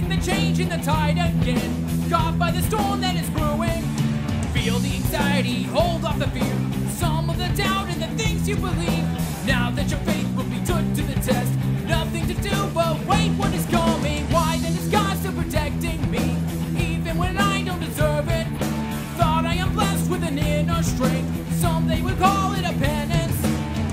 sensing the change in the tide again, caught by the storm that is brewing. Feel the anxiety, hold off the fear, some of the doubt in the things you believe. Now that your faith will be put to the test, nothing to do but wait what is coming. Why then is God still protecting me, even when I don't deserve it? Thought I am blessed with an inner strength, some they would call it a penance.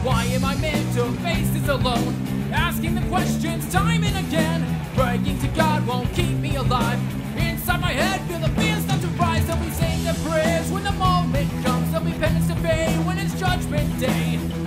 Why am I meant to face this alone? Asking the questions time and again, praying to God won't keep me alive. Inside my head, feel the fear start to rise. They'll be saying the prayers when the moment comes. There'll be penance to pay when it's judgment day.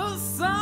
Você